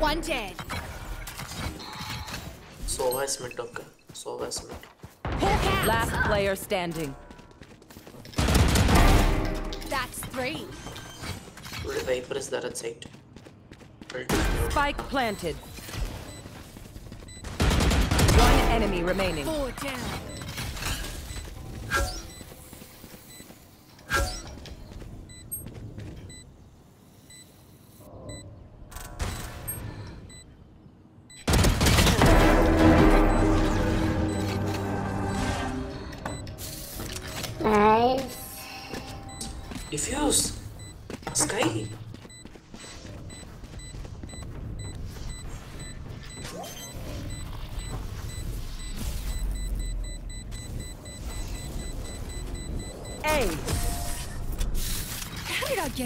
One dead. So is mid, okay. So is mid. Last player standing. That's three. Viper is that at site. Spike planted. One enemy remaining. Four down. Nice. Defuse. Sky. A. How did I get?